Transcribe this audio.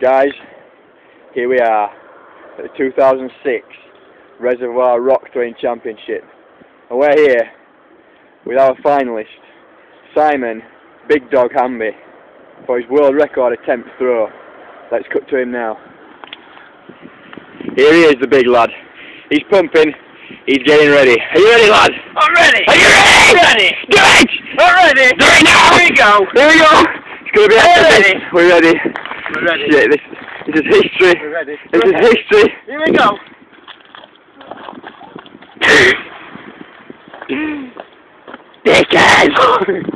Guys, here we are at the 2006 Reservoir Rock Throwing Championship. And we're here with our finalist, Simon Big Dog Hamby, for his world record attempt throw. Let's cut to him now. Here he is, the big lad. He's pumping. He's getting ready. Are you ready, lad? I'm ready. Are you ready? I'm Ready. Do it! I'm ready. Do it now! Here we go. Here we go! It's gonna be We're epic. ready. We're ready. We're ready. Shit, this, this is history. We're ready. This is history. Here we go. Dickhead!